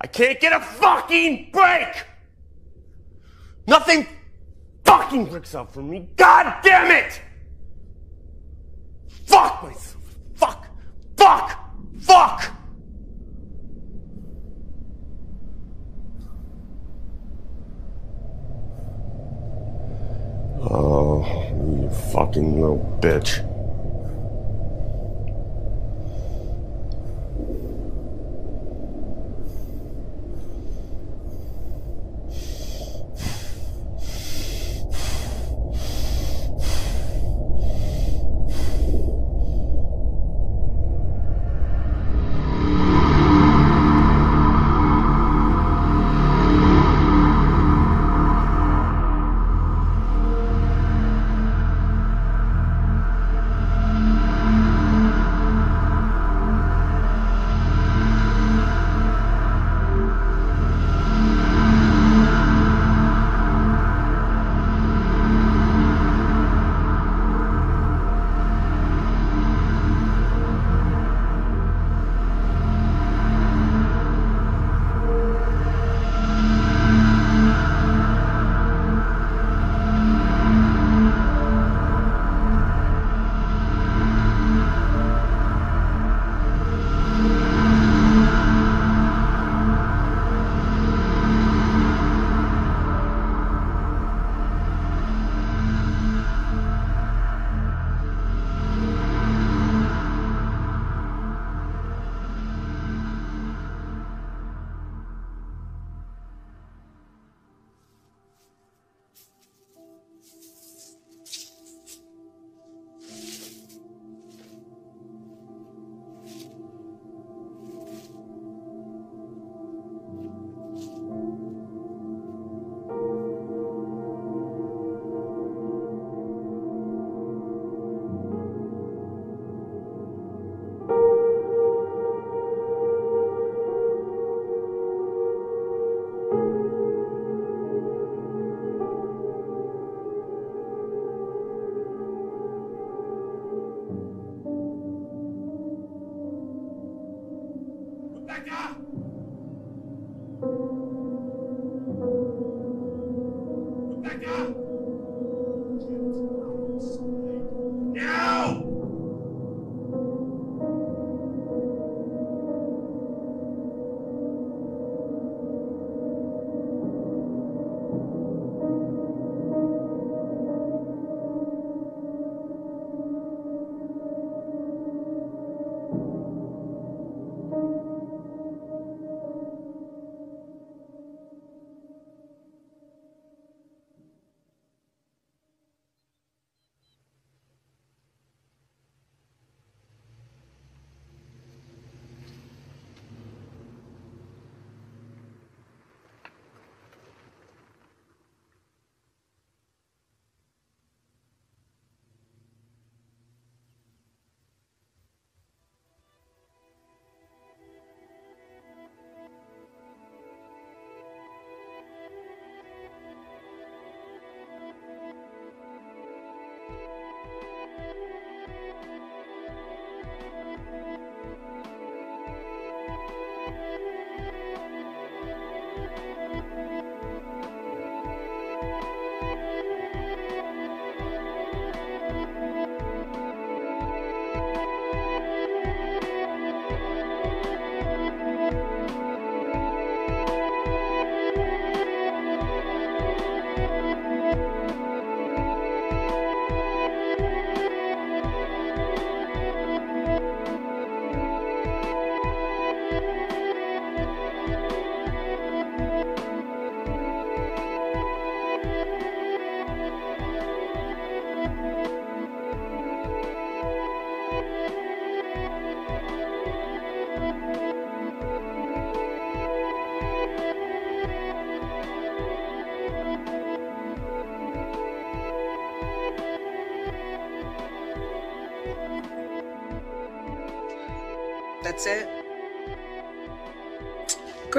I can't get a fucking break! Nothing fucking breaks up for me. God damn it! Fuck myself. Fuck. Fuck. Fuck! Oh, you fucking little bitch.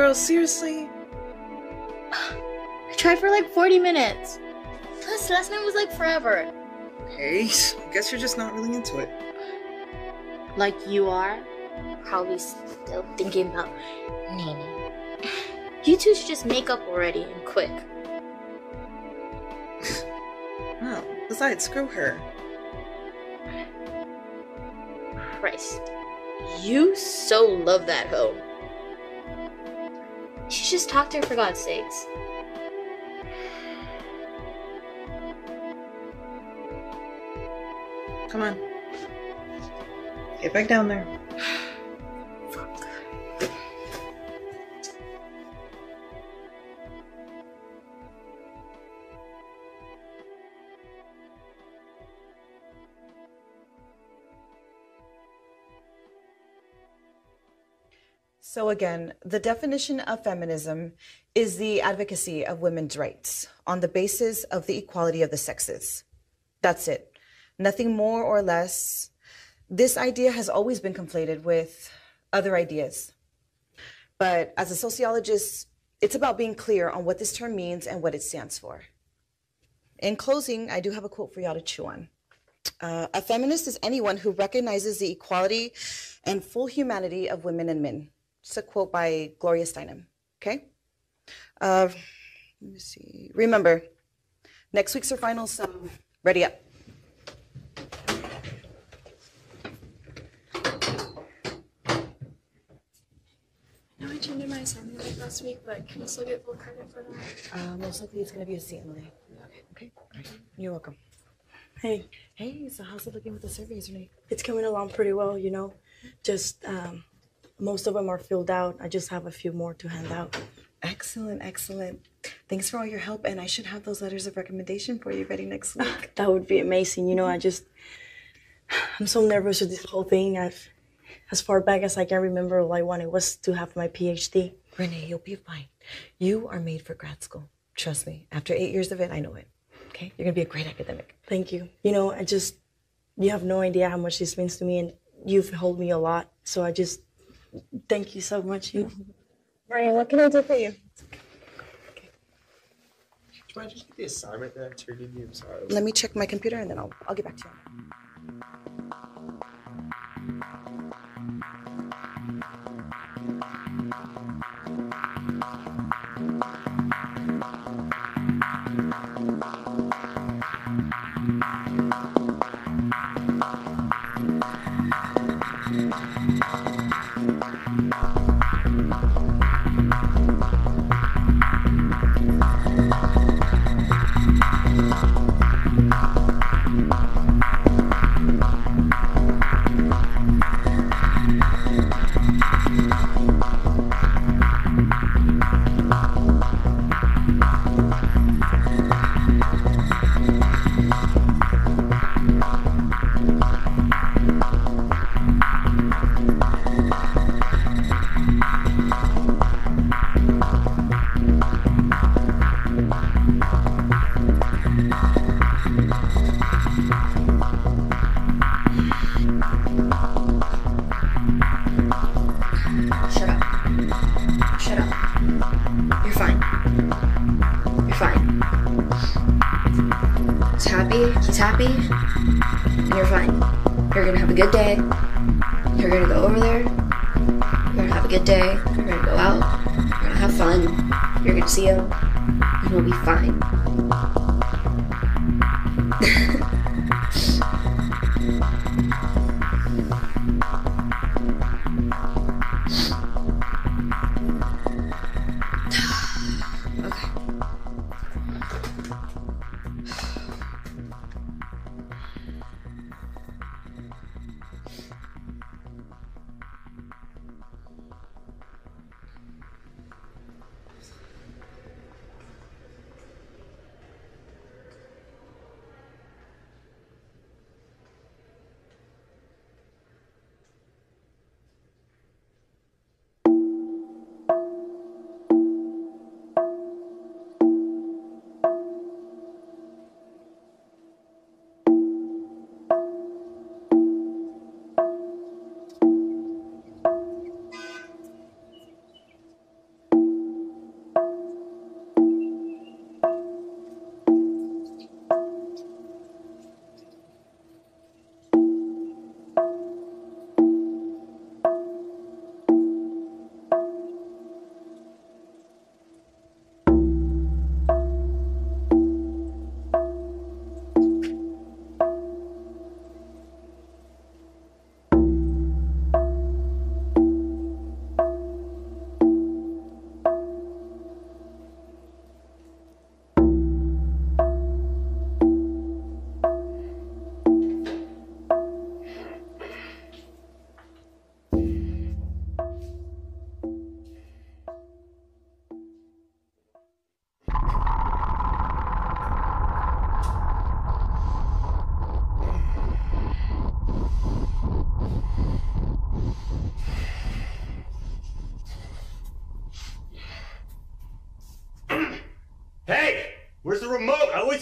Girl, seriously? I tried for like 40 minutes. Plus, last night was like forever. Okay, I guess you're just not really into it. Like you are? Probably still thinking about Nene. You two should just make up already and quick. Oh, besides, screw her. Christ. You so love that hoe. Should just talk to her for God's sakes. Come on. Get back down there. So, again, the definition of feminism is the advocacy of women's rights on the basis of the equality of the sexes. That's it. Nothing more or less. This idea has always been conflated with other ideas. But as a sociologist, it's about being clear on what this term means and what it stands for. In closing, I do have a quote for y'all to chew on. Uh, a feminist is anyone who recognizes the equality and full humanity of women and men. It's a quote by Gloria Steinem. Okay? Uh, let me see. Remember, next week's our final, so ready up. I know I changed my assignment like last week, but can I still get full credit for that? Uh, most likely it's going to be a C, Emily. Okay. Okay. You're welcome. Hey, Hey, so how's it looking with the surveys, Renee? it's coming along pretty well, you know. Just um, most of them are filled out. I just have a few more to hand out. Excellent, excellent. Thanks for all your help, and I should have those letters of recommendation for you ready next week. That would be amazing. You know, I just I'm so nervous with this whole thing. I've as far back as I can remember, all I wanted was to have my PhD. Renee, you'll be fine. You are made for grad school. Trust me. After eight years of it, I know it. Okay? You're going to be a great academic. Thank you. You know, I just you have no idea how much this means to me, and you've helped me a lot. So I just thank you so much. You. Ryan, what can I do for you? Do I just get the assignment that I turned in you? I'm sorry. Let me check my computer, and then I'll, I'll get back to you.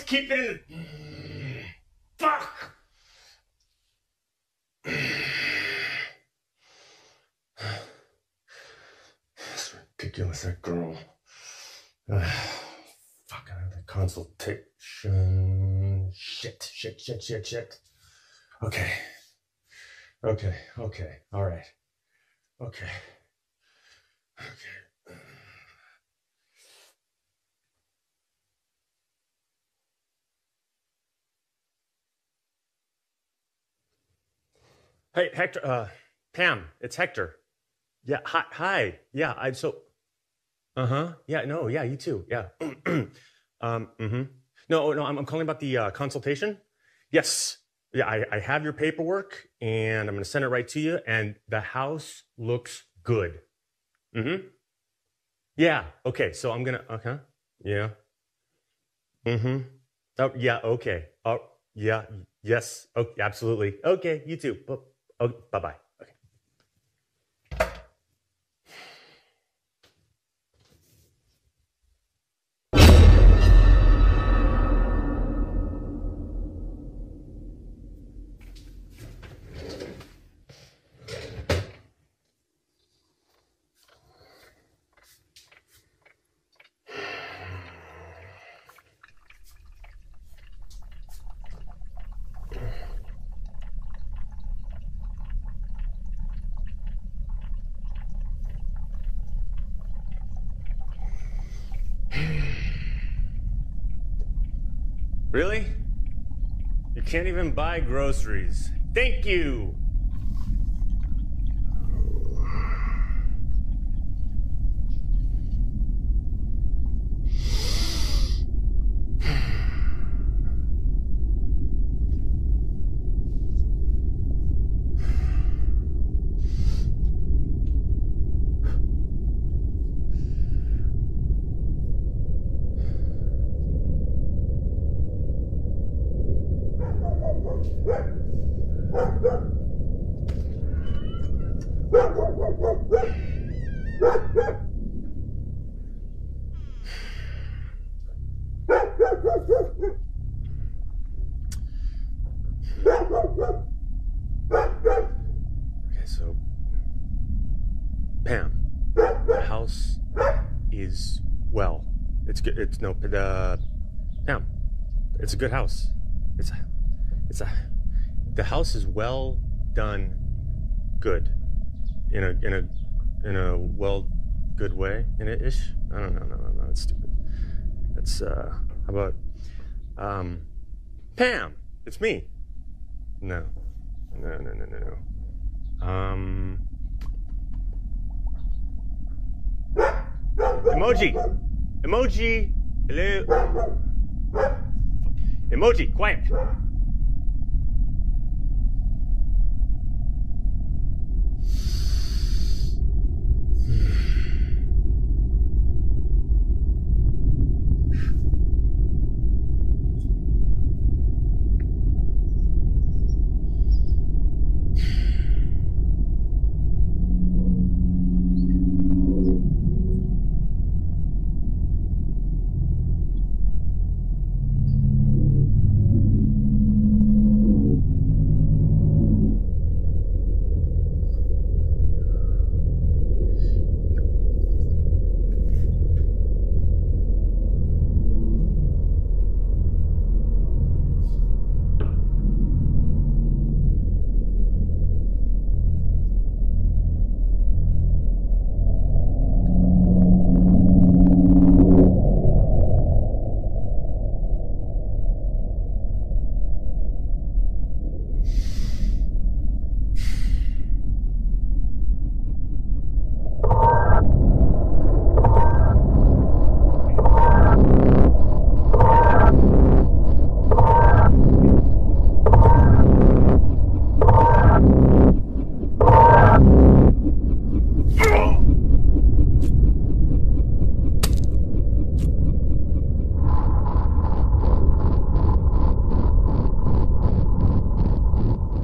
Keep it in the. Fuck! It's ridiculous, that girl. Ugh. Fuck, I have the consultation. Shit, shit, shit, shit, shit. Okay. Okay, okay, all right. Okay. Okay. Hey, Hector, uh, Pam, it's Hector. Yeah, hi, hi. Yeah, I'm so. Uh huh. Yeah, no, yeah, you too. Yeah. um. Mm-hmm. No, no, I'm, I'm calling about the uh, consultation. Yes. Yeah, I, I have your paperwork, and I'm gonna send it right to you. And the house looks good. Mm-hmm. Yeah. Okay. So I'm gonna. Okay. Yeah. Mm-hmm. Oh, yeah. Okay. Oh, yeah. Yes. Oh, absolutely. Okay. You too. Bu- Oh, bye bye. Really? You can't even buy groceries. Thank you. Okay, so Pam, the house is well. It's. It's no. The Pam, it's a good house. It's a. It's a. The house is well done. Good. In a in a in a well good way in it ish. I don't know. No, no, no. That's stupid. That's uh. How about um. Pam, it's me. No. No, no, no, no, no. Um. Emoji! Emoji! Hello? Emoji, quiet!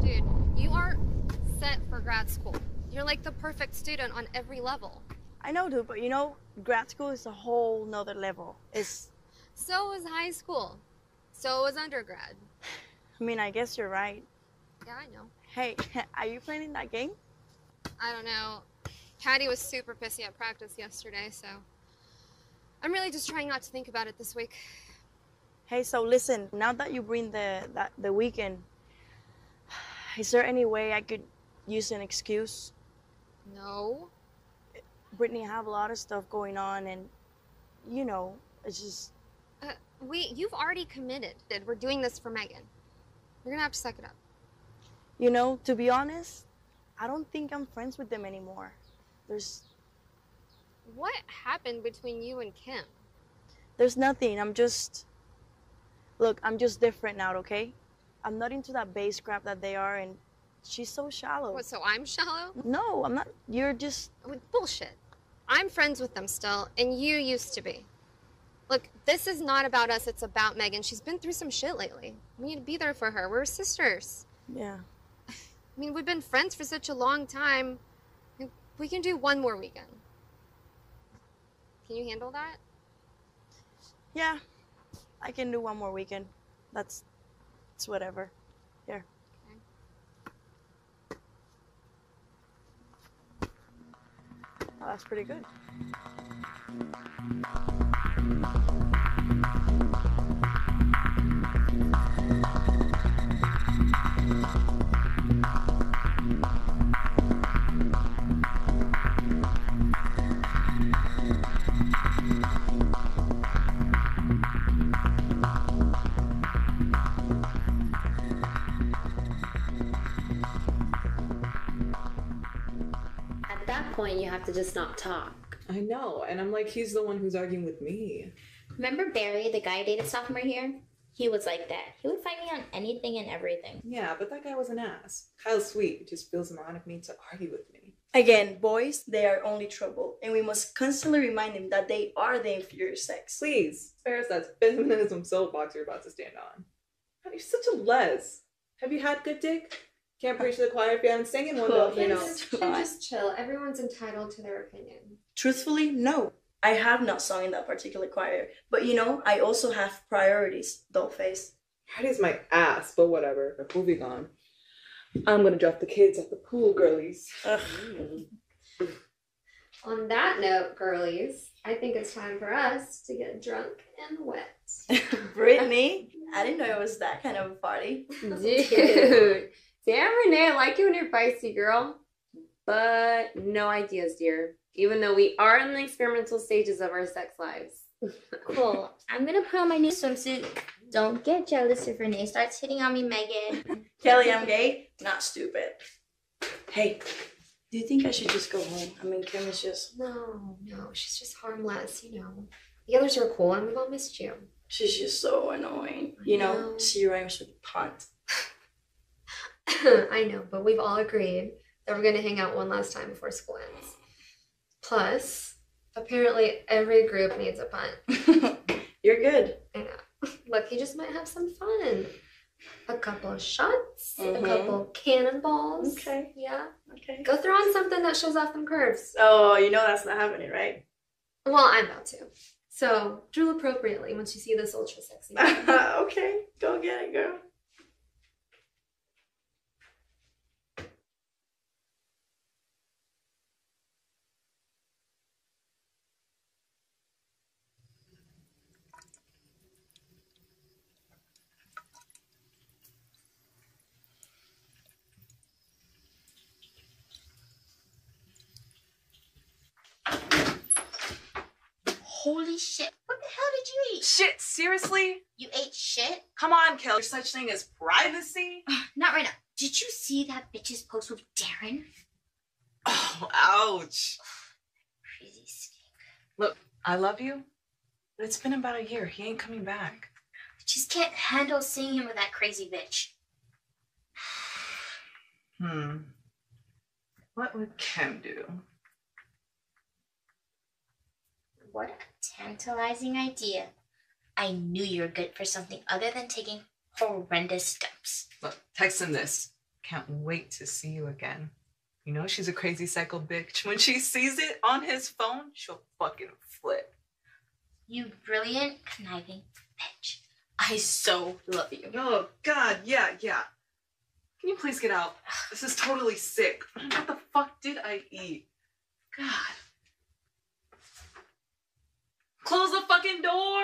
Dude, you aren't set for grad school. You're like the perfect student on every level. Dude, but you know, grad school is a whole nother level. It's So was high school. So was undergrad. I mean, I guess you're right. Yeah, I know. Hey, are you playing that game? I don't know. Patty was super pissy at practice yesterday, so I'm really just trying not to think about it this week. Hey, so listen, now that you bring the that, the weekend, is there any way I could use an excuse? No. Brittany, have a lot of stuff going on, and you know, it's just Uh, we, you've already committed. That we're doing this for Megan. You're gonna have to suck it up. You know, to be honest, I don't think I'm friends with them anymore. There's What happened between you and Kim? there's nothing. I'm just Look, I'm just different now, okay? I'm not into that base crap that they are and she's so shallow. What, so I'm shallow? No, I'm not. You're just With bullshit. I'm friends with them still, and you used to be. Look, this is not about us, it's about Megan. She's been through some shit lately. We need to be there for her. We're sisters. yeah. I mean, we've been friends for such a long time. We can do one more weekend. Can you handle that? Yeah. I can do one more weekend. That's it's whatever. Oh, that's pretty good. Point, you have to just not talk. I know, and I'm like, he's the one who's arguing with me. Remember Barry, the guy I dated sophomore year? He was like that. He would fight me on anything and everything. Yeah, but that guy was an ass. Kyle's sweet. Just feels wrong of me to argue with me. Again, boys, they are only trouble, and we must constantly remind them that they are the inferior sex. Please, spare us that feminism soapbox you're about to stand on. God, You're such a les. Have you had good dick? Can't preach to the choir if you haven't sang in one though. You know. Then just chill. Everyone's entitled to their opinion. Truthfully, no. I have not sung in that particular choir. But you know, I also have priorities, dollface. Patty's my ass, but whatever. But moving on. I'm gonna drop the kids at the pool, girlies. On that note, girlies, I think it's time for us to get drunk and wet. Brittany, I didn't know it was that kind of a party. Dude. Damn, Renee, I like you when you're feisty, girl. But no ideas, dear. Even though we are in the experimental stages of our sex lives. Cool. I'm gonna put on my new swimsuit. Don't get jealous if Renee starts hitting on me, Megan. Kelly, I'm gay, not stupid. Hey, do you think I should just go home? I mean, Kim is just. No, no, she's just harmless, you know. The others are cool and we've all missed you. She's just so annoying. You know, know. she rhymes with punt. I know, but we've all agreed that we're gonna hang out one last time before school ends. Plus, apparently every group needs a punt. You're good. I know. Look, you just might have some fun. A couple of shots, Mhm. a couple cannonballs. Okay. Yeah. Okay. Go throw on something that shows off them curves. Oh, you know that's not happening, right? Well, I'm about to. So drool appropriately once you see this ultra sexy. okay, go get it, girl. Holy shit. What the hell did you eat? Shit, seriously? You ate shit? Come on, Kel. There's such thing as privacy? Not right now. Did you see that bitch's post with Darren? Oh, ouch. Crazy skink. Look, I love you, but it's been about a year. He ain't coming back. I just can't handle seeing him with that crazy bitch. Hmm. What would Kim do? What a tantalizing idea. I knew you were good for something other than taking horrendous steps. Look, text him this. Can't wait to see you again. You know she's a crazy psycho bitch. When she sees it on his phone, she'll fucking flip. You brilliant, conniving bitch. I so love you. Oh God, yeah, yeah. Can you please get out? This is totally sick. What the fuck did I eat? God. Close the fucking door.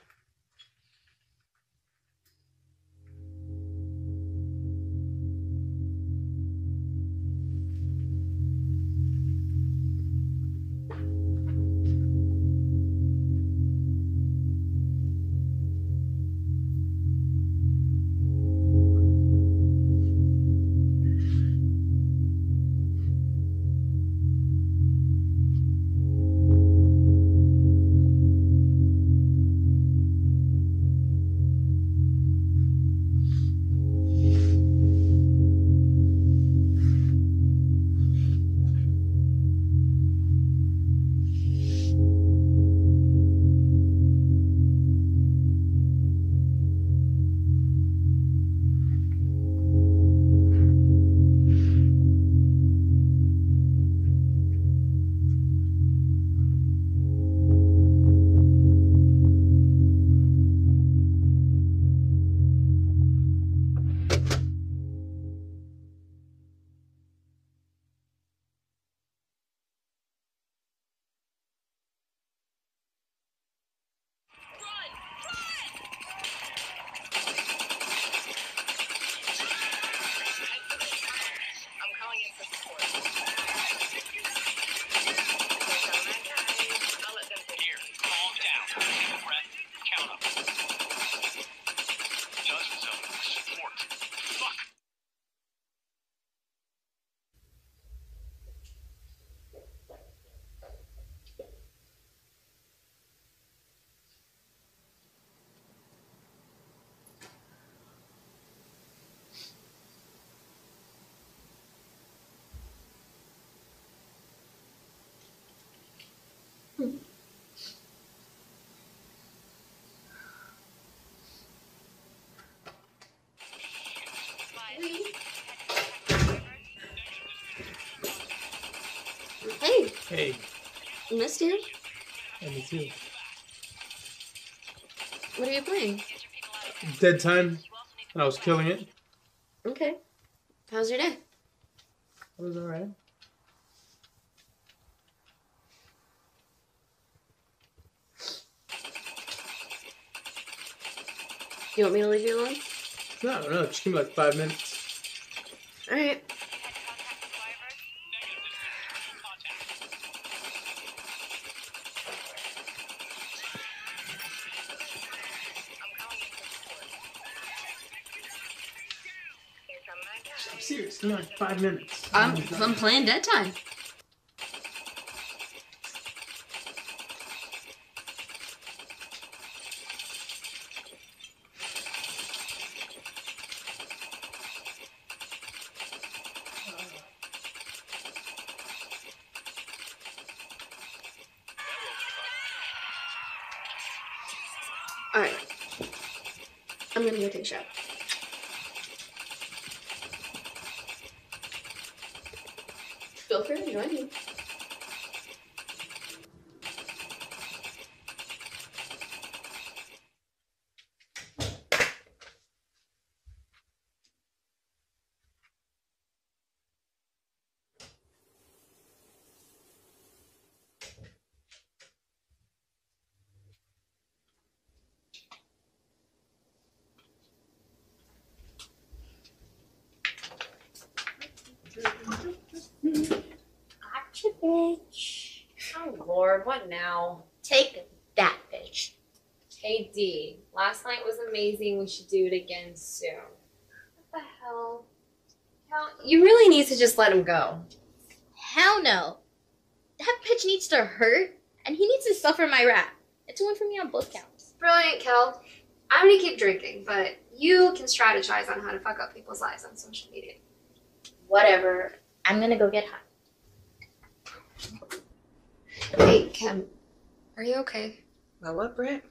Hey, Hey, missed you. yeah, me too. What are you playing? Dead time, and I was killing it. Okay. How's your day? It was alright. You want me to leave you alone? No, no, just give me like five minutes. All five minutes. I'm, I'm playing Dead Time. All right. I'm gonna go take a shower. Feel free to join me. Gotcha, bitch. Oh lord, what now? Take that, bitch. Hey D, last night was amazing. We should do it again soon. What the hell? Cal, you really need to just let him go. Hell no. That bitch needs to hurt, and he needs to suffer my wrath. It's a win for me on both counts. Brilliant, Kel. I'm gonna keep drinking, but you can strategize on how to fuck up people's lives on social media. Whatever. I'm gonna go get high. Hey, Kim, are you okay? Now what, Brett?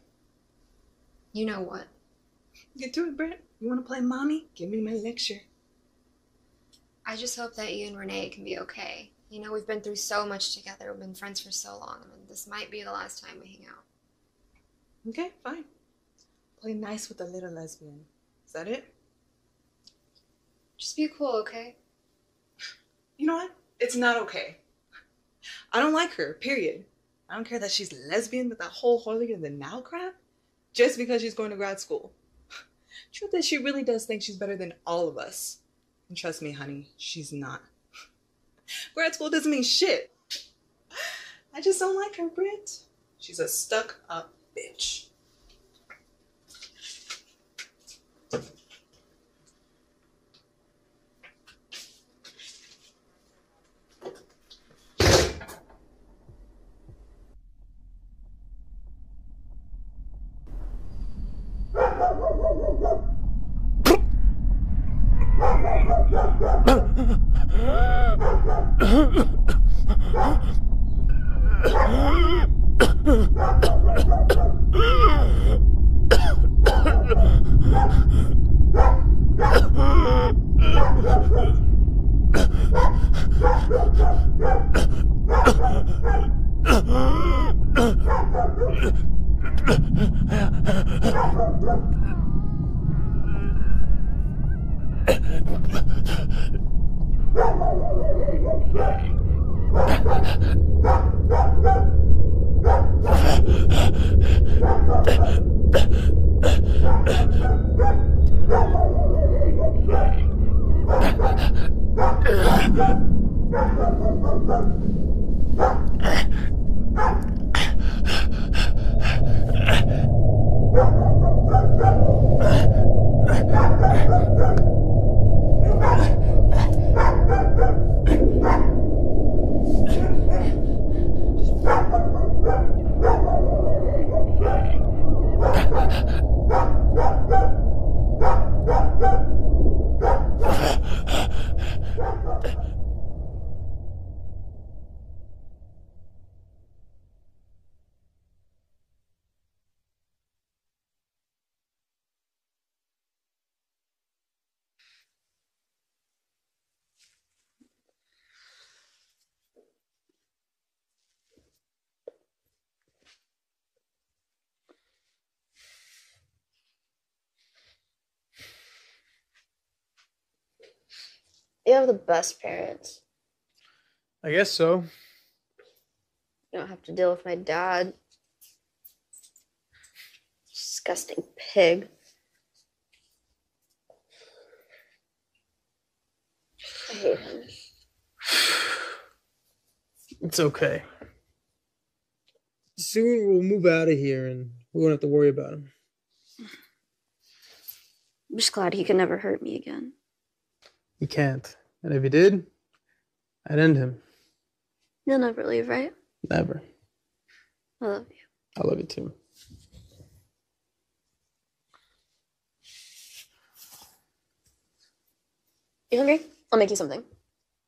You know what? Get to it, Brett. You want to play mommy? Give me my lecture. I just hope that you and Renee can be okay. You know, we've been through so much together. We've been friends for so long. I'm in this might be the last time we hang out. Okay, fine. Play nice with the little lesbian. Is that it? Just be cool, okay? You know what? It's not okay. I don't like her, period. I don't care that she's lesbian with that whole holier than now crap just because she's going to grad school. Truth is, she really does think she's better than all of us. And trust me, honey, she's not. Grad school doesn't mean shit. I just don't like her, Britt. She's a stuck up bitch. You have the best parents. I guess so. You don't have to deal with my dad. Disgusting pig. I hate him. It's okay. Soon we'll move out of here and we won't have to worry about him. I'm just glad he can never hurt me again. He can't. And if he did, I'd end him. You'll never leave, right? Never. I love you. I love you too. You hungry? I'll make you something.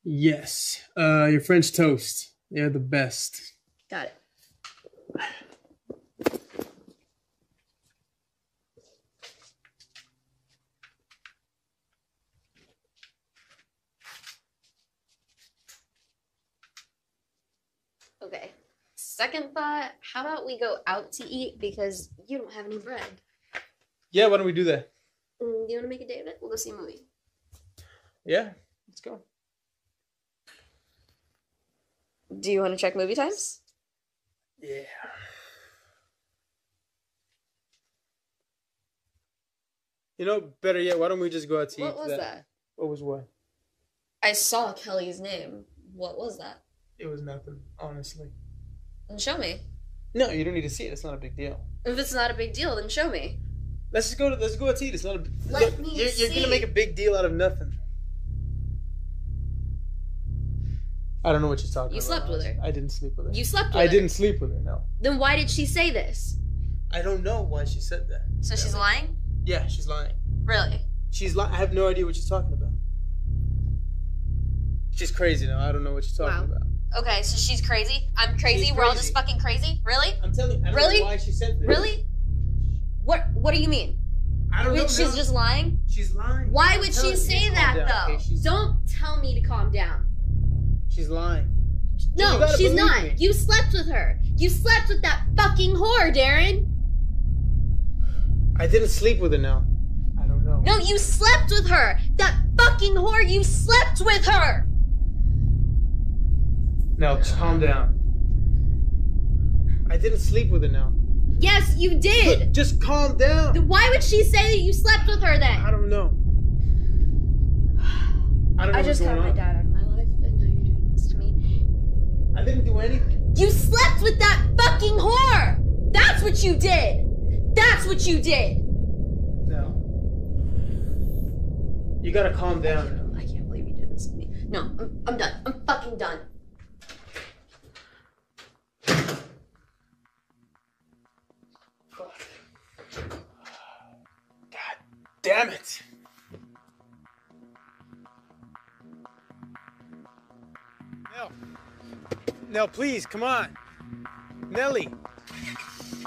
Yes. Uh, your French toast. They're the best. Got it. Okay. Second thought, how about we go out to eat because you don't have any bread? Yeah, why don't we do that? Mm, do you want to make a day of it? We'll go see a movie. Yeah, let's go. Do you want to check movie times? Yeah. You know, better yet, why don't we just go out to eat? What was that? What was what? I saw Kelly's name. What was that? It was nothing, honestly. Then show me. No, you don't need to see it. It's not a big deal. If it's not a big deal, then show me. Let's just go. To, let's go out to eat. It's not a. Let Look, me You're, you're see. gonna make a big deal out of nothing. I don't know what you're talking about. You about. slept with her. I didn't sleep with her. You slept with her? I her. didn't sleep with her. No. Then why did she say this? I don't know why she said that. So she's lying? Yeah, she's lying. Really? She's lying. I have no idea what she's talking about. She's crazy now. I don't know what she's talking Wow. about. Okay, so she's crazy. I'm crazy. She's We're all crazy. just fucking crazy. Really? I'm telling you. I don't Really? know why she said this. Really? What What do you mean? I don't know. She's no. just lying. She's lying. Why would she say calm that down, though? okay? She's- Don't tell me to calm down. She's lying. No, gotta she's believe not. me. You slept with her. You slept with that fucking whore, Darren. I didn't sleep with her now. I don't know. No, you slept with her. That fucking whore. You slept with her. Now, calm down. I didn't sleep with her now. Yes, you did. Just calm down. Then why would she say that you slept with her then? I don't know. I don't know I just what's got going my on. dad out of my life, and now you're doing this to me. I didn't do anything. You slept with that fucking whore. That's what you did. That's what you did. No. You gotta calm down. I can't believe you did this to me. No, I'm, I'm done. I'm fucking done. Damn it. Nell. Nell, please, come on. Nelly.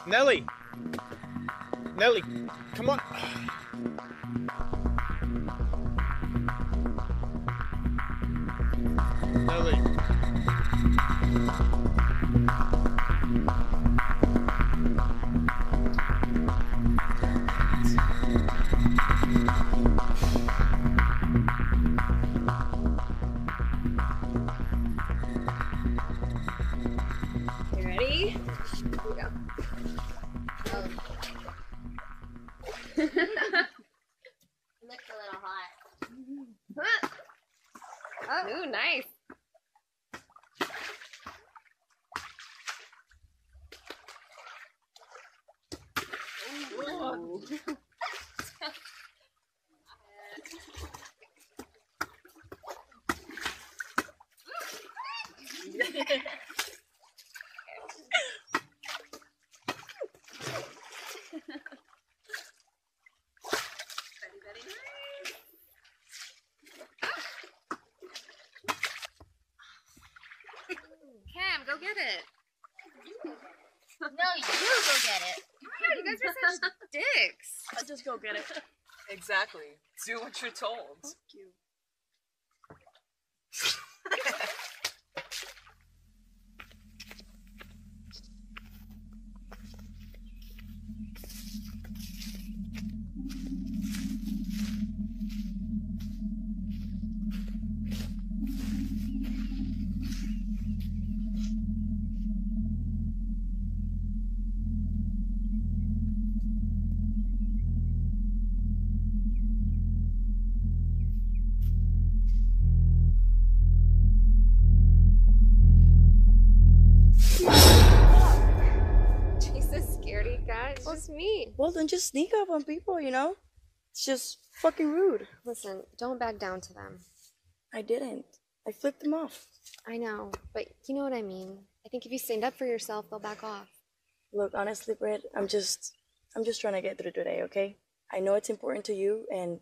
Nelly. Nelly, come on. Nelly. Oh, Ooh, nice. Cam, go get it. No, you go get it. Yeah, you guys are such dicks. I'll just get it. Exactly. Do what you're told. Don't just sneak up on people, you know? It's just fucking rude. Listen, don't back down to them. I didn't. I flipped them off. I know, but you know what I mean. I think if you stand up for yourself, they'll back off. Look, honestly, Britt, I'm just, I'm just trying to get through today, okay? I know it's important to you, and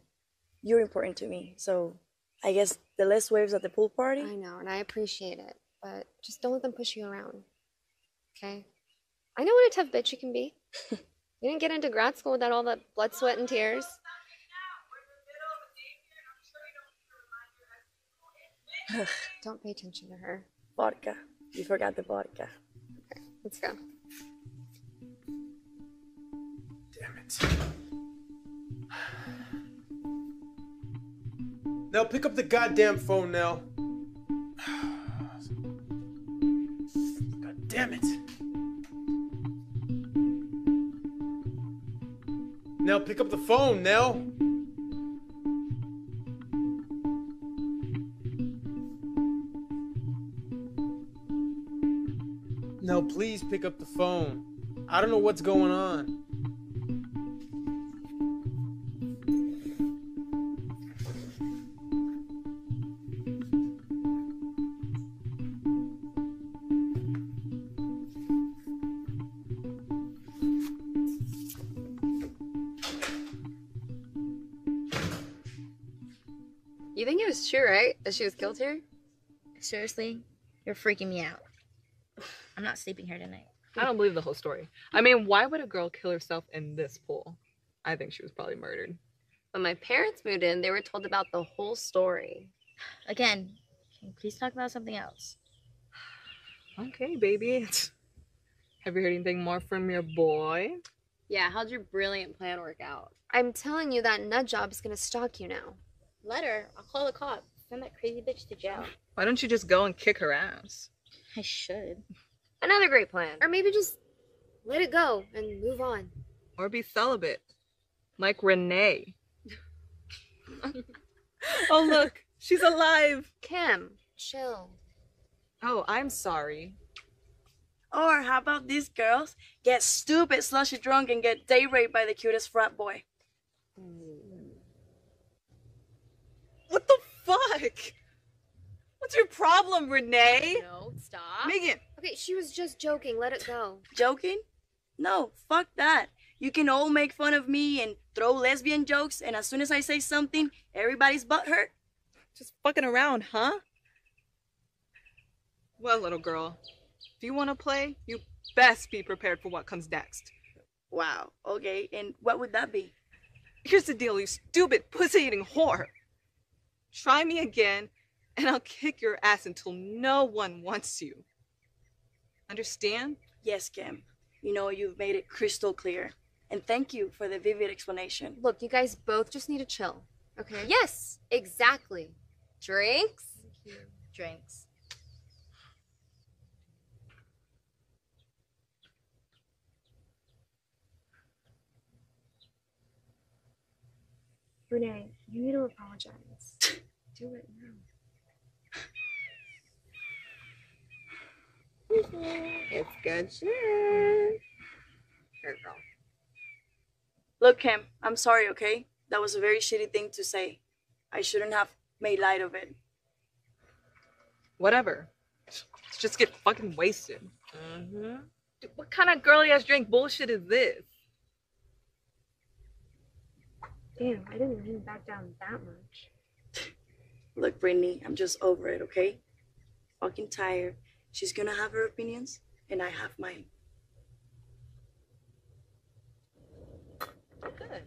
you're important to me. So, I guess the less waves at the pool party. I know, and I appreciate it, but just don't let them push you around. Okay? I know what a tough bitch you can be. you didn't get into grad school without all that blood, sweat, and tears. Don't pay attention to her. vodka. You forgot the vodka. Okay, Let's go. Damn it. Now pick up the goddamn phone, now. God damn it. Nell, pick up the phone, Nell. Nell, please pick up the phone. I don't know what's going on. You think it was true, right? That she was killed here? Seriously, you're freaking me out. I'm not sleeping here tonight. I don't believe the whole story. I mean, why would a girl kill herself in this pool? I think she was probably murdered. When my parents moved in, they were told about the whole story. Again, can you please talk about something else? Okay, baby. Have you heard anything more from your boy? Yeah, how'd your brilliant plan work out? I'm telling you that nut job is gonna stalk you now. Let her. I'll call the cops. Send that crazy bitch to jail. Why don't you just go and kick her ass? I should. Another great plan. Or maybe just let it go and move on. Or be celibate. Like Renee. oh, look. She's alive. Kim, chill. Oh, I'm sorry. Or how about these girls get stupid slushy drunk and get day raped by the cutest frat boy? Hmm. What the fuck? What's your problem, Renee? No, stop. Megan. Okay, she was just joking. Let it go. Joking? No, fuck that. You can all make fun of me and throw lesbian jokes, and as soon as I say something, everybody's butt hurt. Just fucking around, huh? Well, little girl, if you want to play, you best be prepared for what comes next. Wow, okay, and what would that be? Here's the deal, you stupid pussy eating whore. Try me again, and I'll kick your ass until no one wants you. Understand? Yes, Kim. You know, you've made it crystal clear. And thank you for the vivid explanation. Look, you guys both just need to chill. Okay? Yes, exactly. Drinks? Drinks. Renee, you need to apologize. Do it now. It's good shit. Here, girl. Look, Kim, I'm sorry, okay? That was a very shitty thing to say. I shouldn't have made light of it. Whatever. Let's just get fucking wasted. Mm-hmm. Dude, what kind of girly ass drink bullshit is this? Damn, I didn't mean back down that much. Look, Brittany, I'm just over it, okay? Fucking tired. She's gonna have her opinions, and I have mine. Good.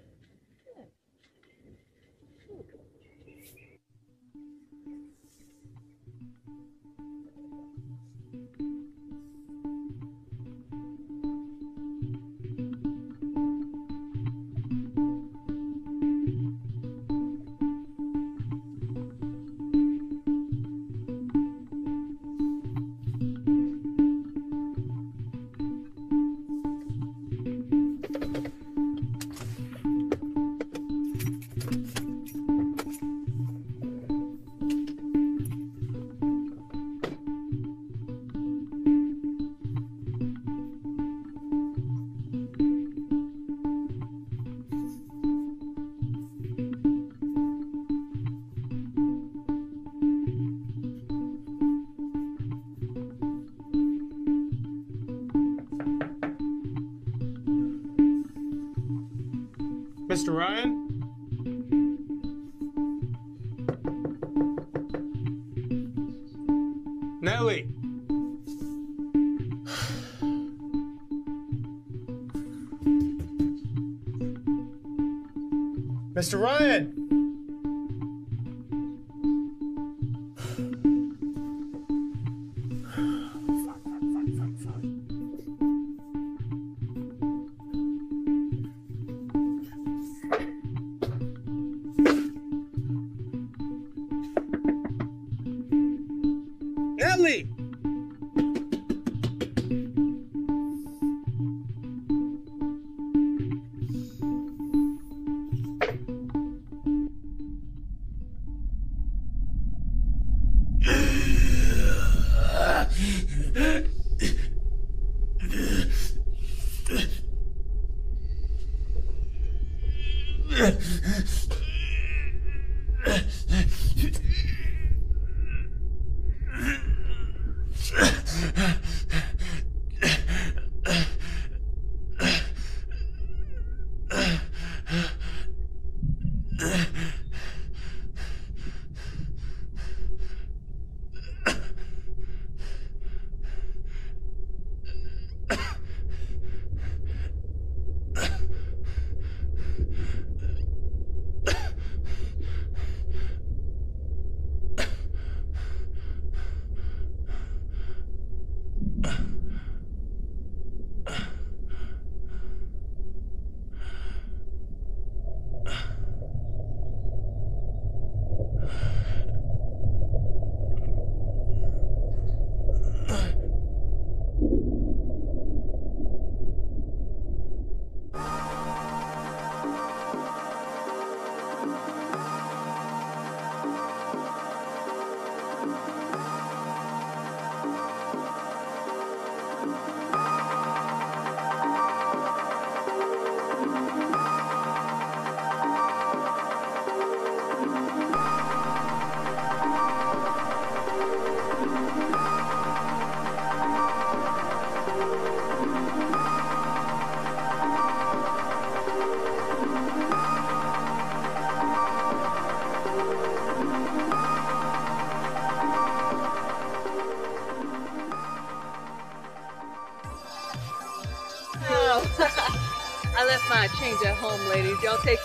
Home, ladies. Y'all take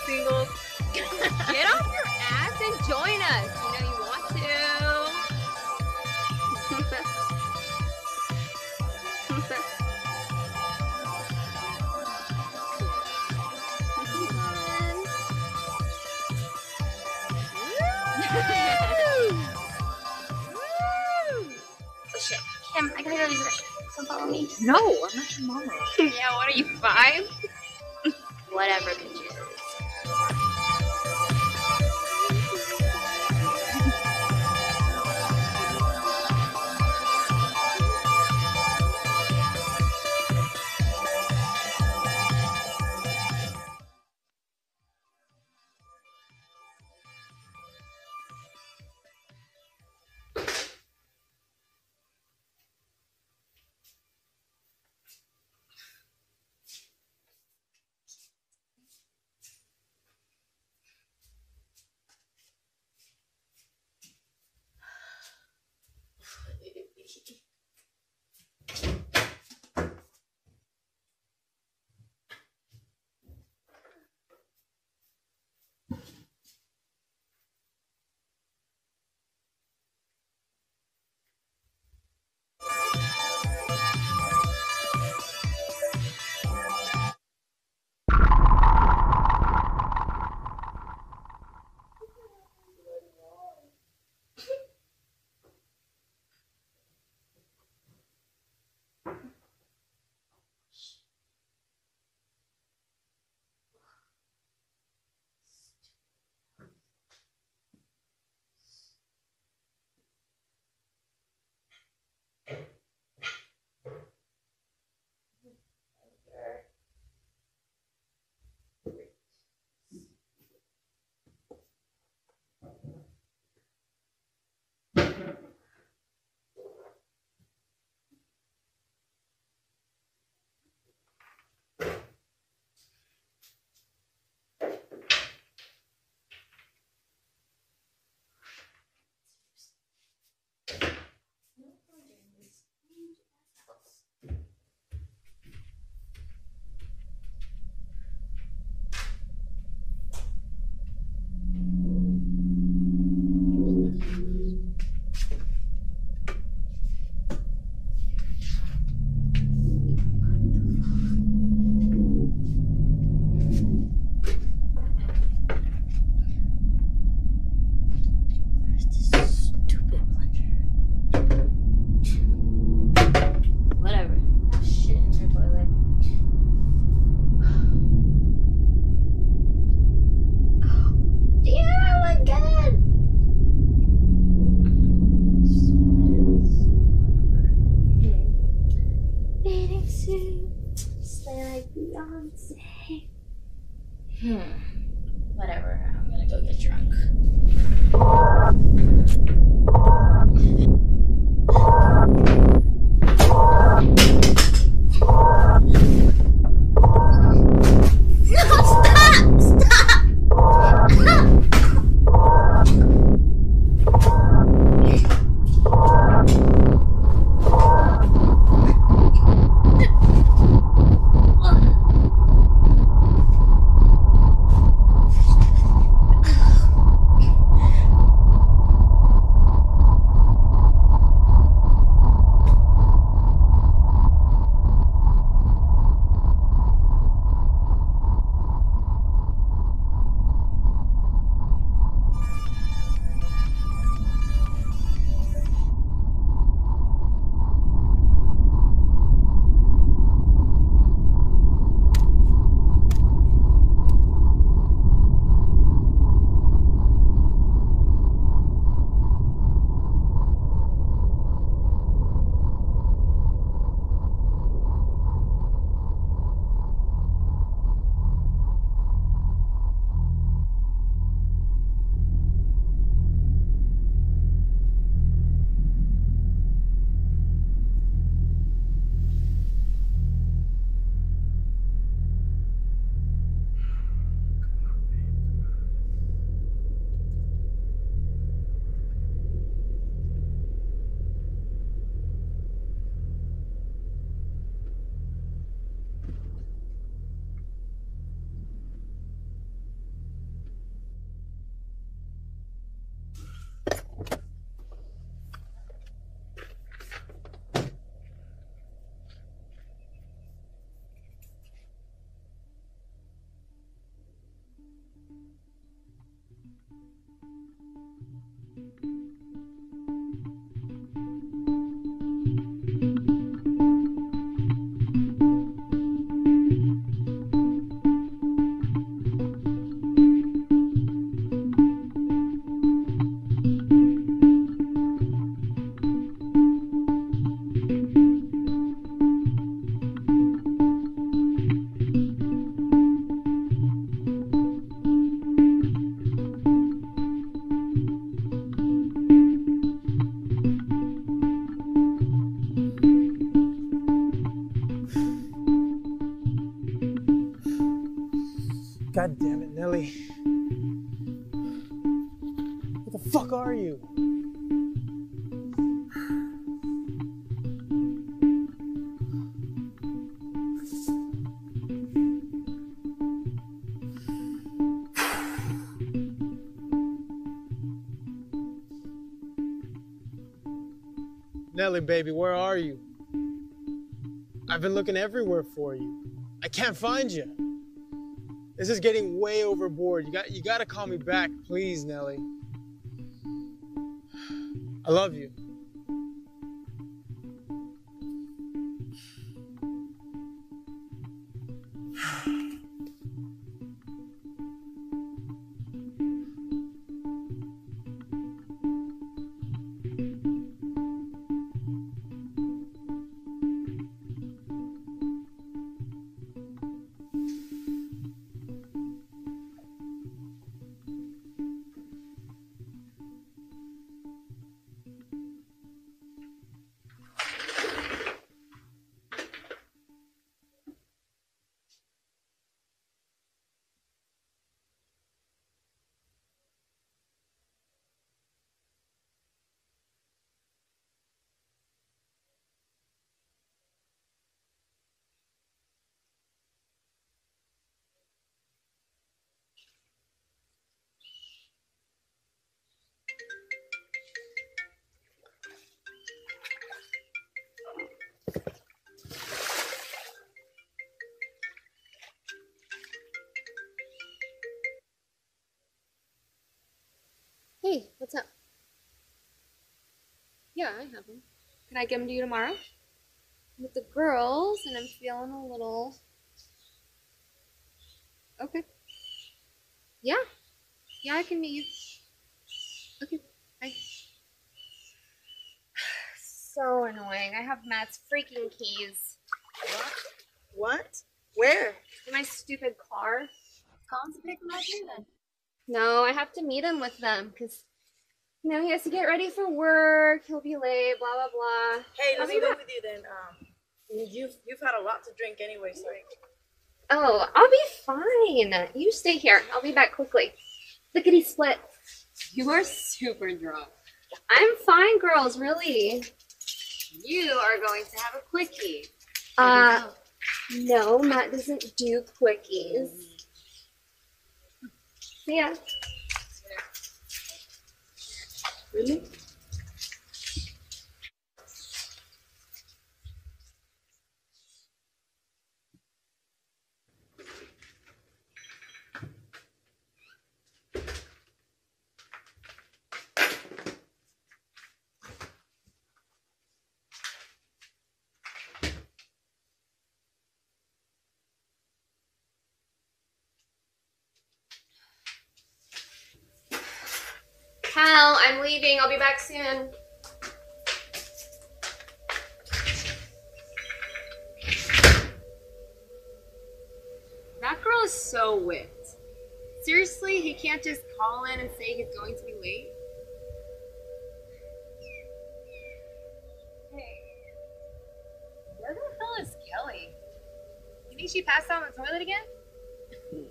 God damn it, Nelly. What the fuck are you? Nelly, baby, where are you? I've been looking everywhere for you. I can't find you. This is getting way overboard. You got you got to call me back, please, Nelly. I love you. Yeah, I have them. Can I give them to you tomorrow? I'm with the girls, and I'm feeling a little. Okay. Yeah. Yeah, I can meet you. Okay. Bye. So annoying. I have Matt's freaking keys. What? What? Where? In my stupid car. Call him to pick him up here then. No, I have to meet him with them because, you know, he has to get ready for work. He'll be late. Blah blah blah. Hey, I'll let be me go back. with you then. Um, you've you've had a lot to drink anyway, so Oh, I'll be fine. You stay here. I'll be back quickly. Lickety split. You are super drunk. I'm fine, girls. Really. You are going to have a quickie. Uh, no, Matt doesn't do quickies. See ya. Really? Cal, I'm leaving. I'll be back soon. That girl is so whipped. Seriously, he can't just call in and say he's going to be late? Hey, where the hell is Kelly? You think she passed out on the toilet again?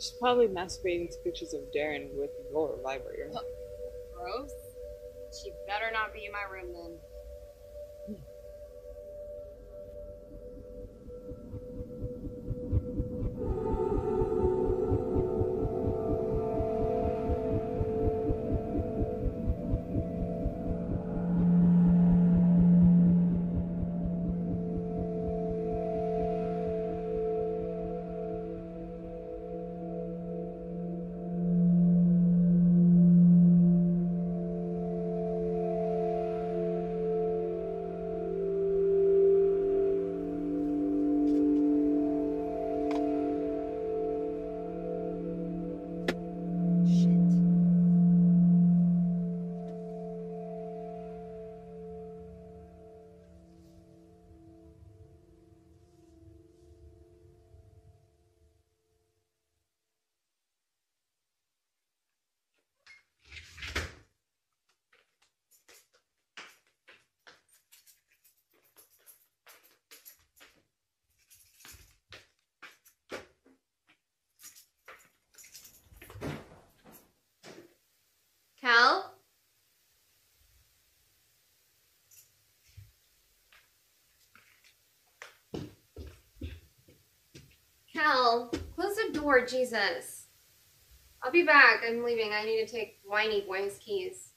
She's probably masturbating to pictures of Darren with your vibrator. Gross. She better not be in my room then. Cal, close the door, Jesus. I'll be back. I'm leaving. I need to take Whiny Boy his keys.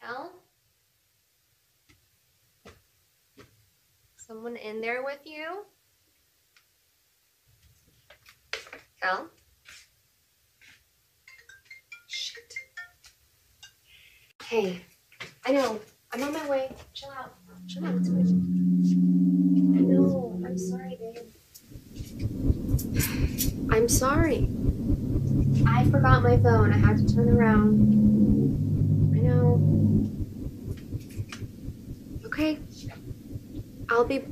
Cal? Someone in there with you? Cal? Shit. Hey, I know. I'm on my way. Chill out. Chill out. I know. I'm sorry, babe. I'm sorry. I forgot my phone. I had to turn around. I know. Okay. I'll be.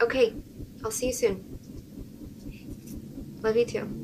Okay. I'll see you soon. Love you too.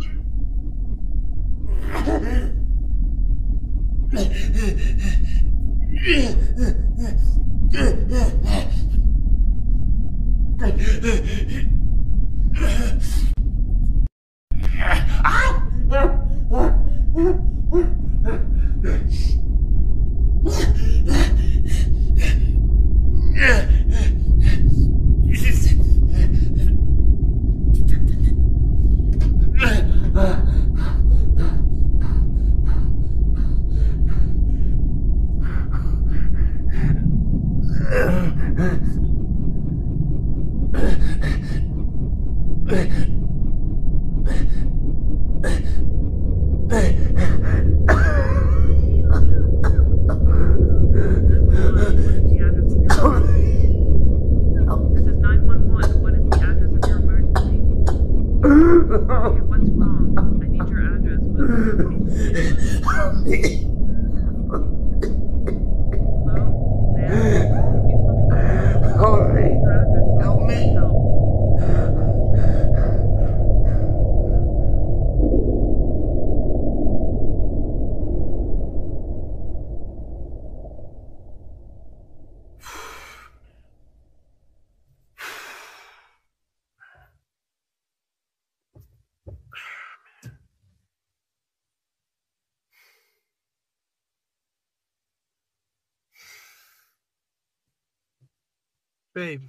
Babe,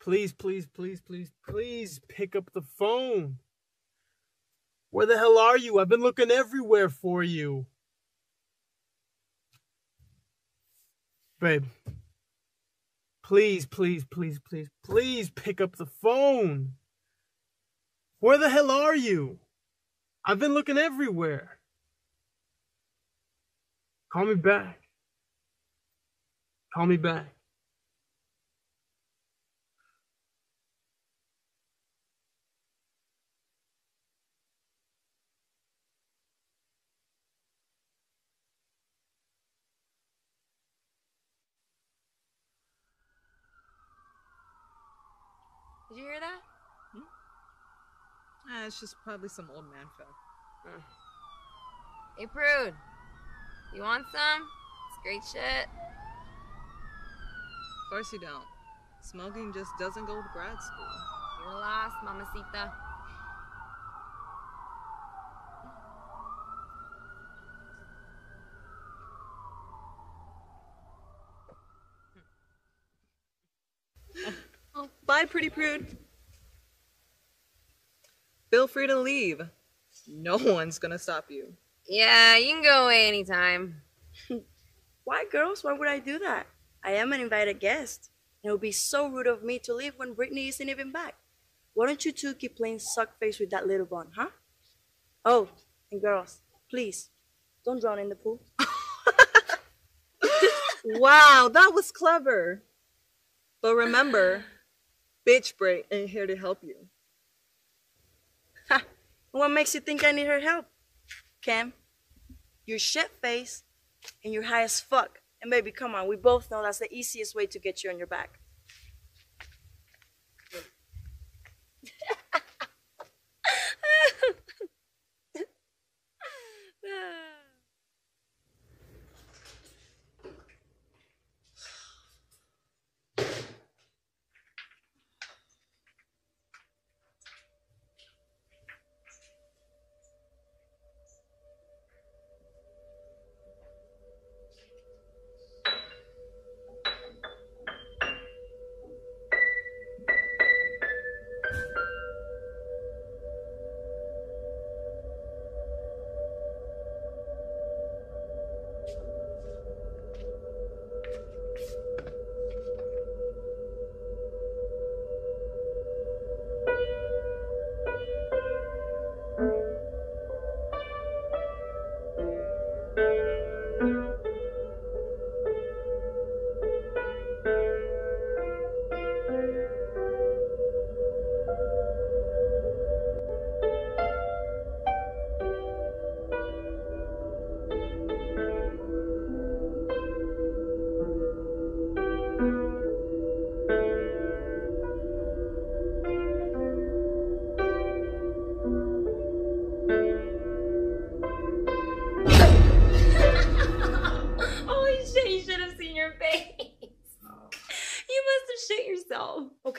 please, please, please, please, please pick up the phone. Where the hell are you? I've been looking everywhere for you. Babe, please, please, please, please, please pick up the phone. Where the hell are you? I've been looking everywhere. Call me back. Call me back. Did you hear that? Ah, it's just probably some old man folk. Hey, Prude. You want some? It's great shit. Of course you don't. Smoking just doesn't go with grad school. You're lost, mamacita. Bye, pretty prude. Feel free to leave. No one's gonna stop you. Yeah, you can go away anytime. Why, girls? Why would I do that? I am an invited guest. It would be so rude of me to leave when Brittany isn't even back. Why don't you two keep playing suck face with that little bun, huh? Oh, and girls, please, don't drown in the pool. Wow, that was clever. But remember, bitch break ain't here to help you. Ha! What makes you think I need her help? Cam, you're shit faced and you're high as fuck. And baby, come on, we both know that's the easiest way to get you on your back.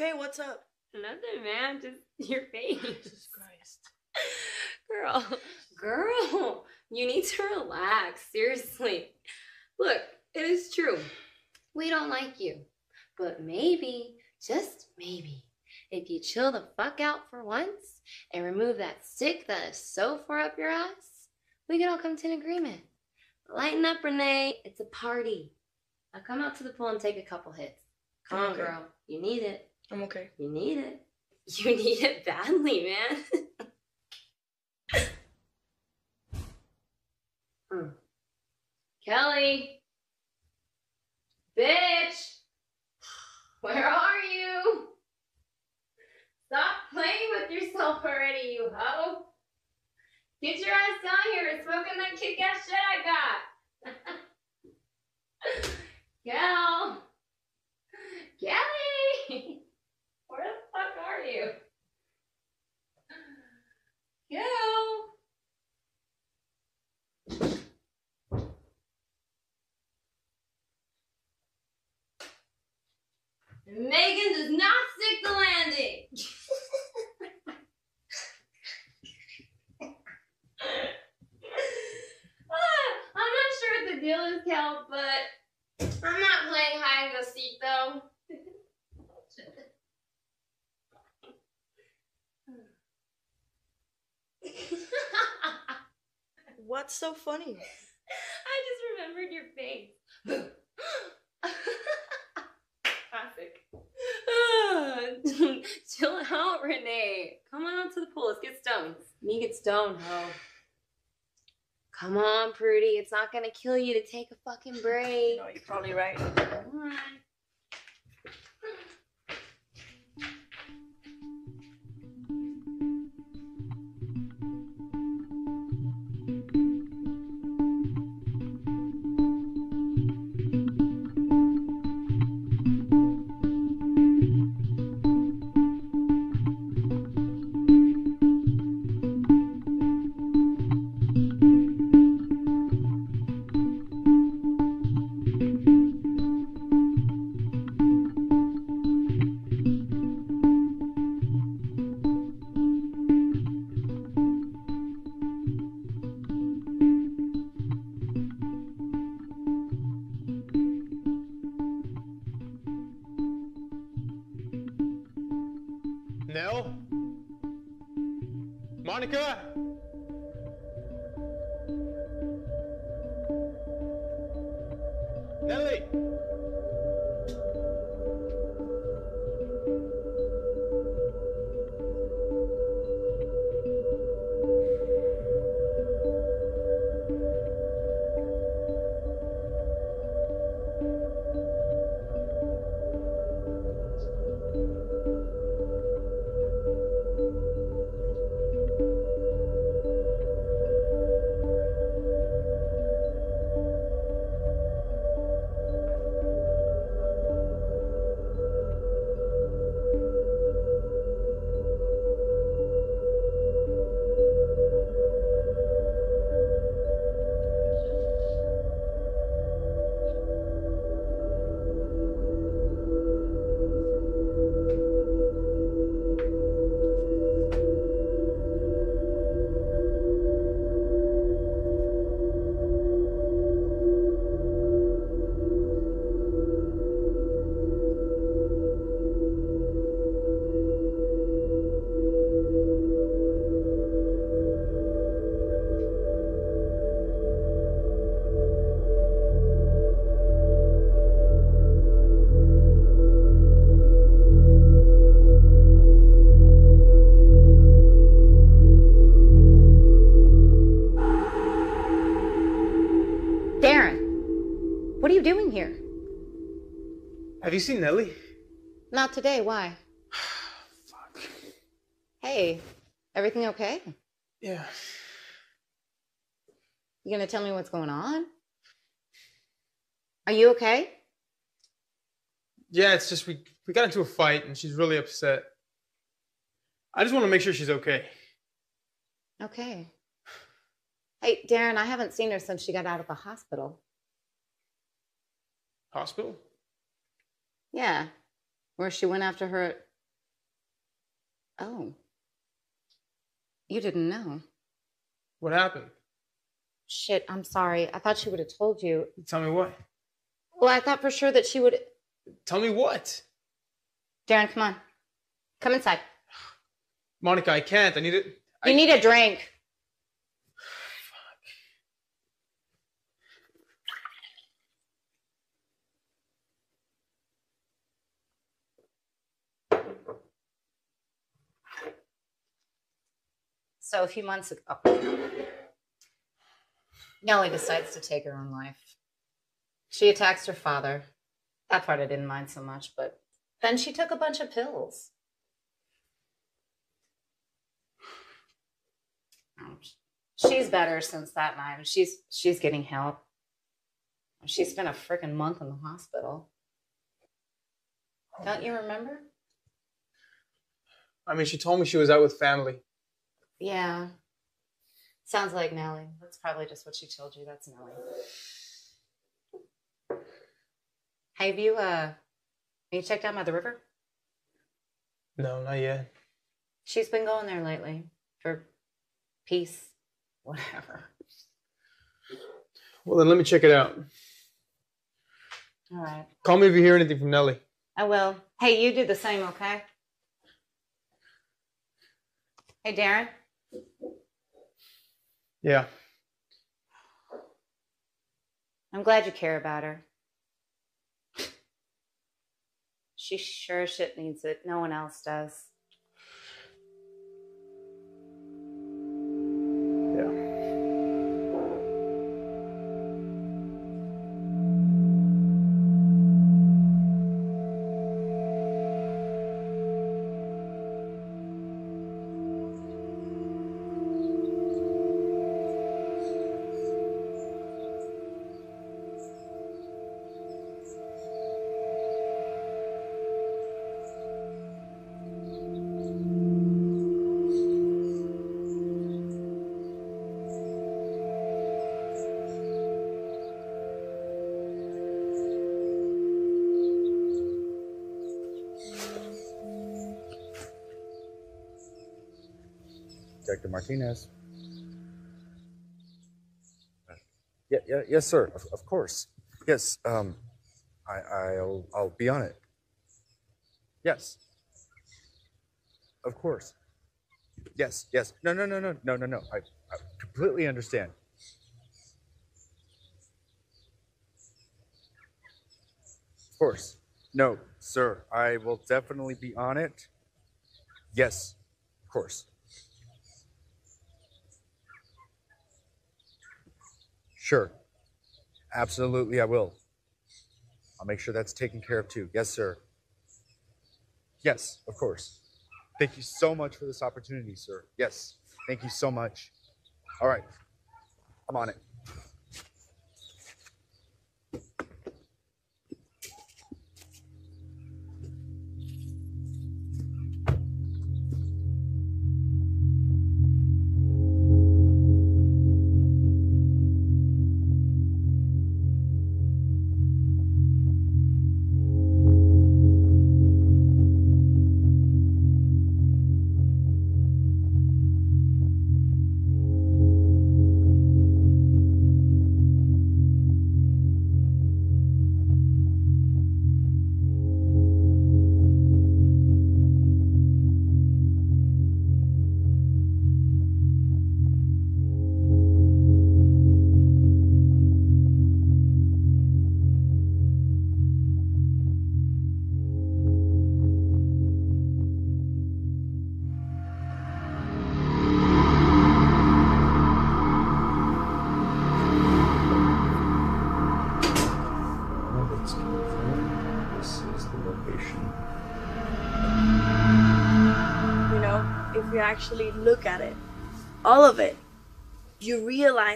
Okay, what's up? Nothing, man. Just your face. Jesus Christ. Girl, girl, you need to relax. Seriously. Look, it is true. We don't like you. But maybe, just maybe, if you chill the fuck out for once and remove that stick that is so far up your ass, we can all come to an agreement. Lighten up, Renee. It's a party. Now come out to the pool and take a couple hits. Come on, girl. You need it. I'm okay. You need it. You need it badly, man. Hmm. Kelly. Bitch. Where are you? Stop playing with yourself already, you hoe. Get your ass down here and smoking that kick ass shit I got. Kel. Kelly! Where the fuck are you? Kel! Megan does not stick the landing! Ah, I'm not sure what the deal is, Kel, but I'm not playing hide and go seek though. What's so funny? I just remembered your face. Classic. Chill out, Renee. Come on out to the pool. Let's get stoned. Me get stoned, ho. Come on, Prudy. It's not gonna kill you to take a fucking break. No, you're probably right. Come on. You seen Nellie? Not today. Why? Fuck. Hey, everything okay? Yeah. You gonna tell me what's going on? Are you okay? Yeah, it's just we we got into a fight and she's really upset. I just want to make sure she's okay. Okay. Hey, Darren, I haven't seen her since she got out of the hospital. Hospital? Yeah, where she went after her. Oh. You didn't know. What happened? Shit, I'm sorry. I thought she would have told you. Tell me what? Well, I thought for sure that she would. Tell me what? Darren, come on. Come inside. Monica, I can't. I need it. You need a drink. So a few months ago, oh. Nellie decides to take her own life. She attacks her father. That part I didn't mind so much, but then she took a bunch of pills. She's better since that night. She's she's getting help. She spent a freaking month in the hospital. Don't you remember? I mean, she told me she was out with family. Yeah. Sounds like Nellie. That's probably just what she told you. That's Nellie. Have you uh have you checked out by the river? No, not yet. She's been going there lately for peace, whatever. Well, then let me check it out. All right. Call me if you hear anything from Nellie. I will. Hey, you do the same, okay? Hey, Darren. Yeah. I'm glad you care about her. She sure shit needs it. No one else does. Detective Martinez. Yeah, yeah, yes, sir. Of, of course. Yes. Um, I, I'll, I'll be on it. Yes. Of course. Yes, yes. No, no, no, no, no, no, no. I, I completely understand. Of course. No, sir. I will definitely be on it. Yes, of course. Sure. Absolutely, I will. I'll make sure that's taken care of too. Yes, sir. Yes, of course. Thank you so much for this opportunity, sir. Yes, thank you so much. All right, I'm on it.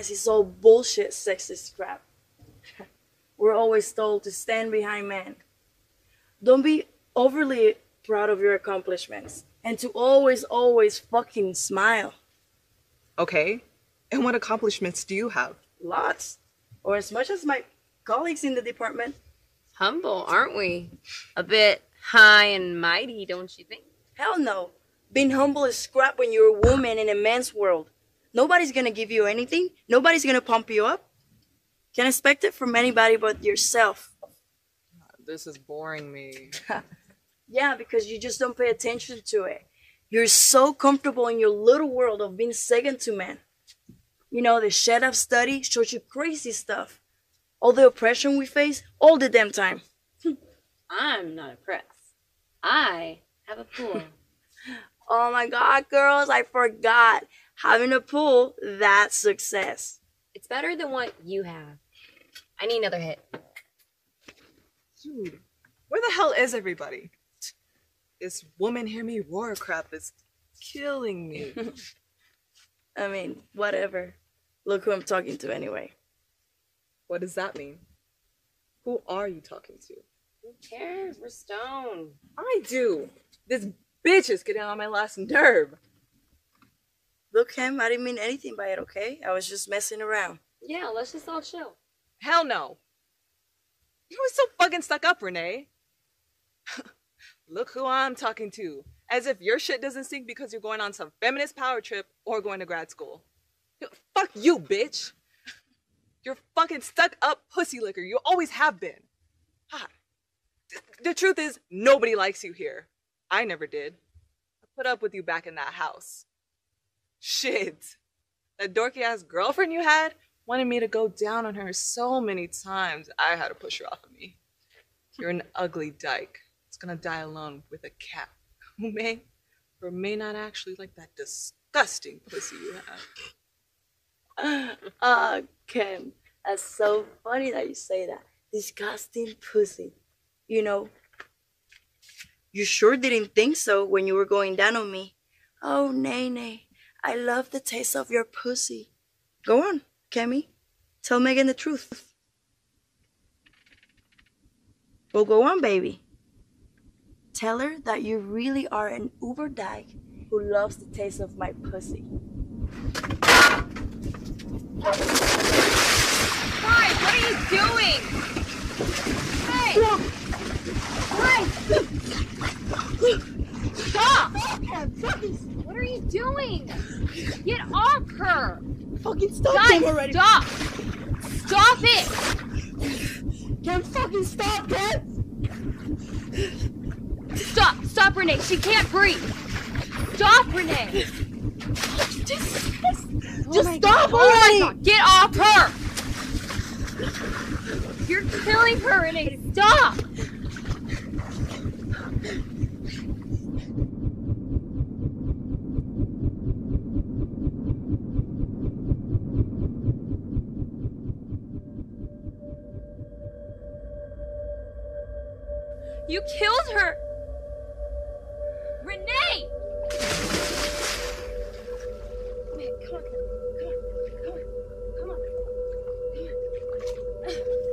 Realize it's all bullshit sexist crap. We're always told to stand behind men. Don't be overly proud of your accomplishments and to always, always fucking smile. Okay. And what accomplishments do you have? Lots. Or as much as my colleagues in the department. Humble, aren't we? A bit high and mighty, don't you think? Hell no. Being humble is scrap when you're a woman in a man's world. Nobody's gonna give you anything. Nobody's gonna pump you up. Can't expect it from anybody but yourself. This is boring me. Yeah, because you just don't pay attention to it. You're so comfortable in your little world of being second to men. You know, the shut up study shows you crazy stuff. All the oppression we face all the damn time. I'm not oppressed. I have a pool. Oh my god, girls, I forgot. Having a pool, that's success. It's better than what you have. I need another hit. Dude, where the hell is everybody? This woman hear me roar crap is killing me. I mean, whatever. Look who I'm talking to anyway. What does that mean? Who are you talking to? Who cares? We're stoned. I do. This bitch is getting on my last nerve. Look, Kim, I didn't mean anything by it, okay? I was just messing around. Yeah, let's just all chill. Hell no. You're always so fucking stuck up, Renee. Look who I'm talking to. As if your shit doesn't sink because you're going on some feminist power trip or going to grad school. Fuck you, bitch. You're fucking stuck up pussy liquor. You always have been. Ah. Th- The truth is, nobody likes you here. I never did. I put up with you back in that house. Shit. That dorky ass girlfriend you had wanted me to go down on her so many times, I had to push her off of me. You're an ugly dyke. It's gonna die alone with a cat who may or may not actually like that disgusting pussy you have. Ah, Kim, that's so funny that you say that. Disgusting pussy. You know, you sure didn't think so when you were going down on me. Oh, Nene, I love the taste of your pussy. Go on, Kimmy. Tell Megan the truth. Well, go on, baby. Tell her that you really are an uber dyke who loves the taste of my pussy. Guys, what are you doing? Hey! Guys! Stop! What are you doing? Get off her! Fucking stop Guys, them already! Stop! Stop it! Can't fucking stop, Kat! Stop! Stop, Renee! She can't breathe! Stop, Renee! Just, just, oh stop God. Oh already! Oh Get off her! You're killing her, Renee! Stop! You killed her! Renee! Come on, come on, come on, come on. Come on.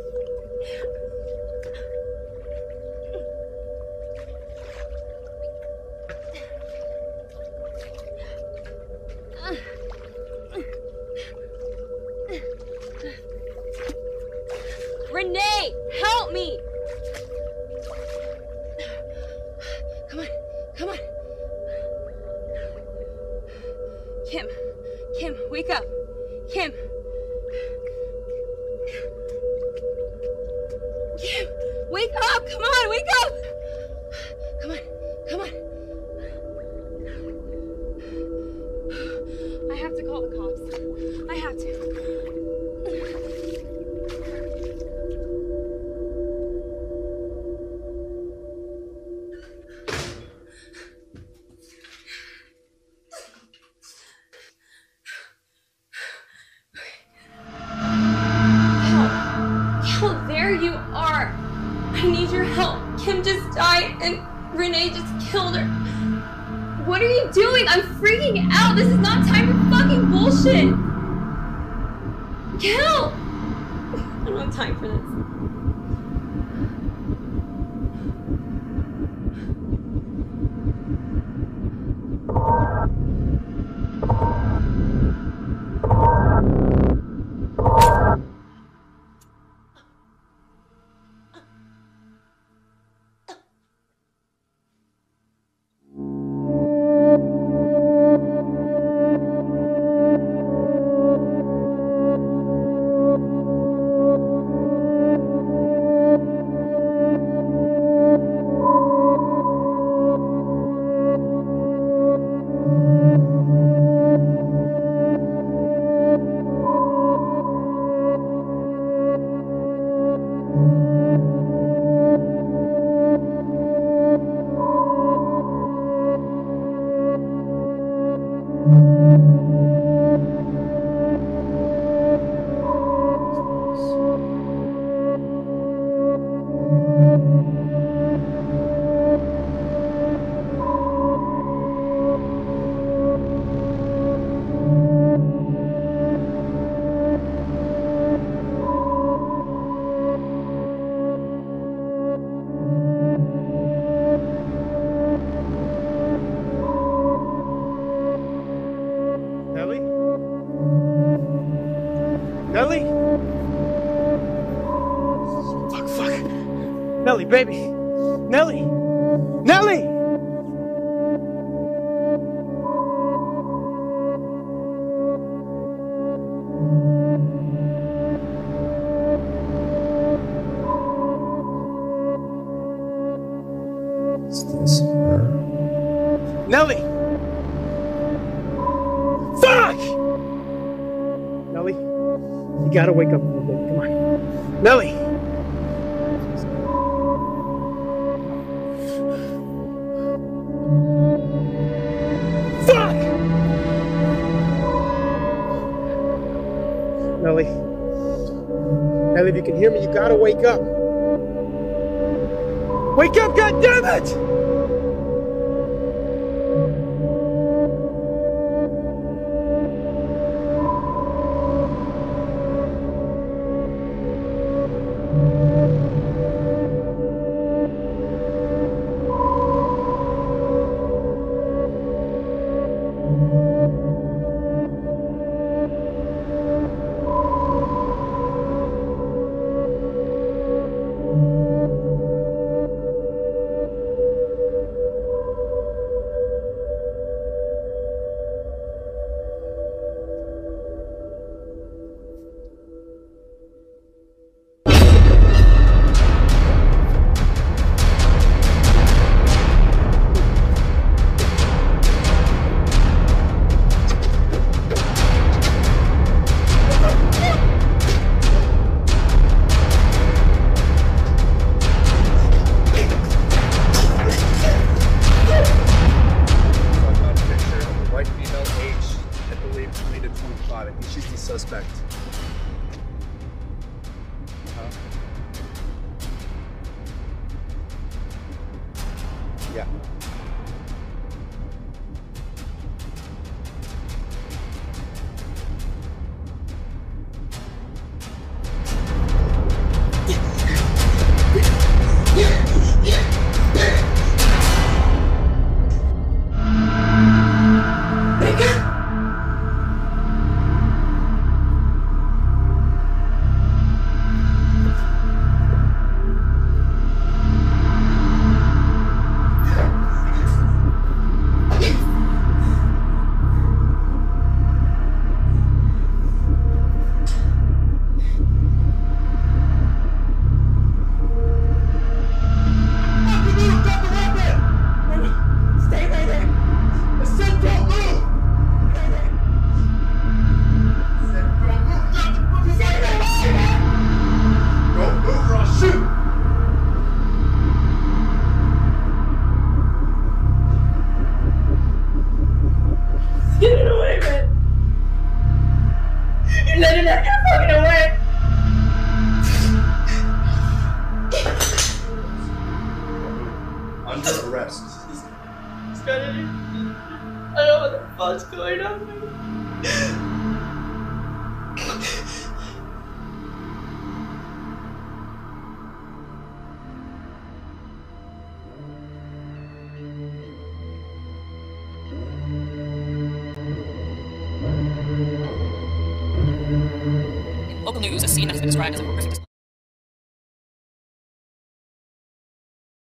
baby.